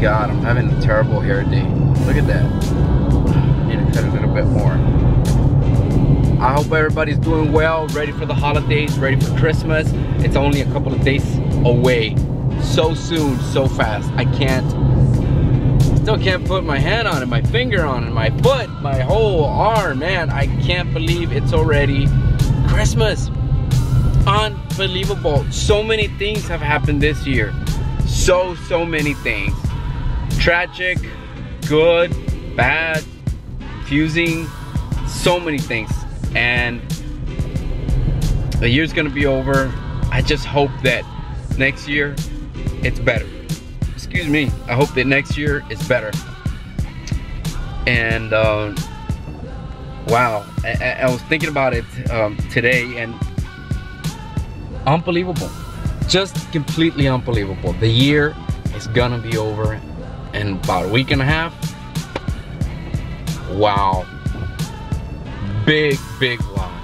God, I'm having a terrible hair day. Look at that. Need to cut a little bit more. I hope everybody's doing well, ready for the holidays, ready for Christmas. It's only a couple of days away. So soon, so fast. I can't, still can't put my hand on it, my finger on it, my foot, my whole arm, man. I can't believe it's already Christmas. Unbelievable. So many things have happened this year. So, so many things. Tragic, good, bad, confusing, so many things and the year's gonna be over. I just hope that next year it's better. Excuse me. I hope that next year is better. And uh, wow, I, I, was thinking about it um, today, and unbelievable, just completely unbelievable. The year is gonna be over in about a week and a half. Wow big, big wow.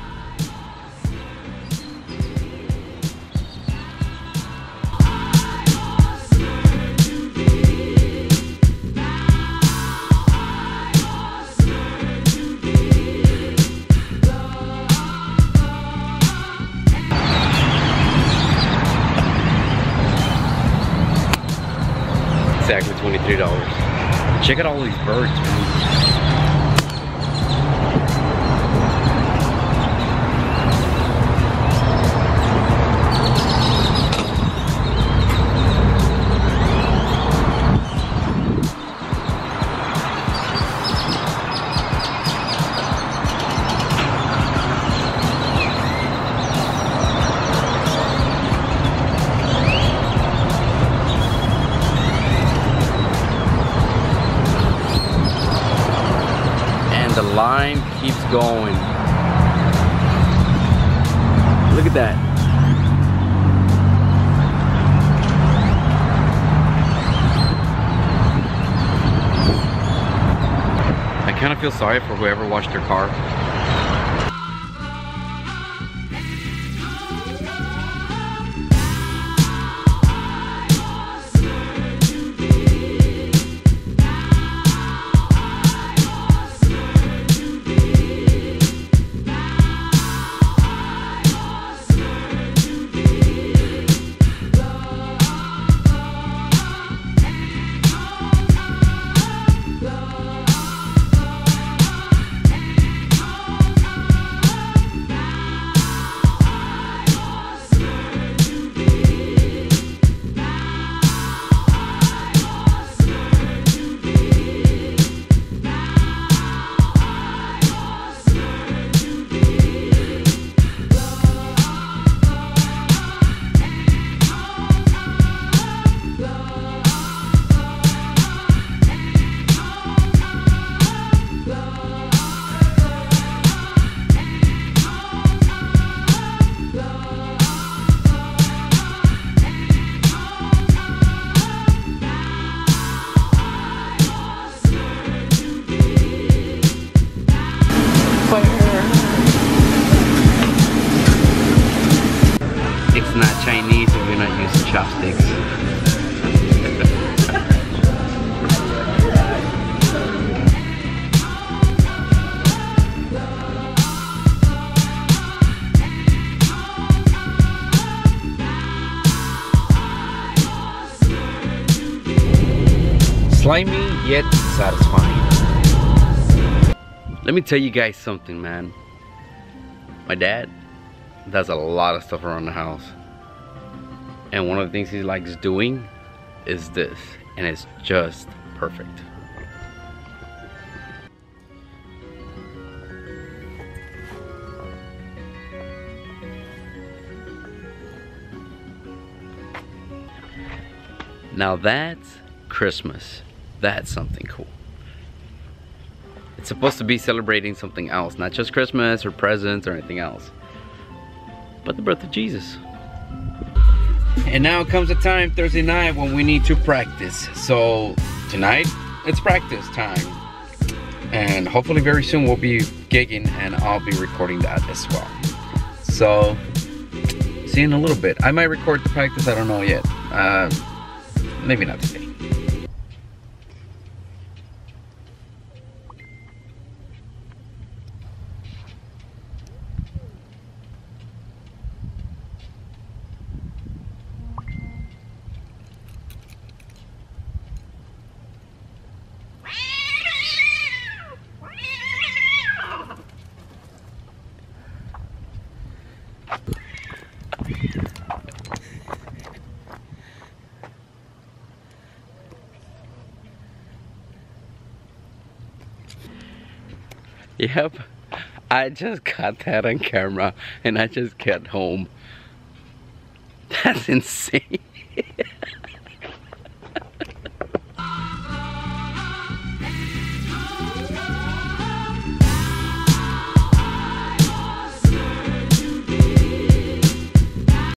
Exactly $23. Check out all these birds, line keeps going. Look at that. I kind of feel sorry for whoever washed their car. Chinese if you're not using chopsticks. Slimy yet satisfying. Let me tell you guys something, man. My dad does a lot of stuff around the house. And one of the things he likes doing is this. And it's just perfect. Now that's Christmas. That's something cool. It's supposed to be celebrating something else, not just Christmas or presents or anything else, but the birth of Jesus. And now comes the time Thursday night when we need to practice. So tonight, it's practice time. And hopefully very soon we'll be gigging and I'll be recording that as well. So, see you in a little bit. I might record the practice, I don't know yet. Uh, maybe not today. Yep. I just got that on camera and I just got home. That's insane.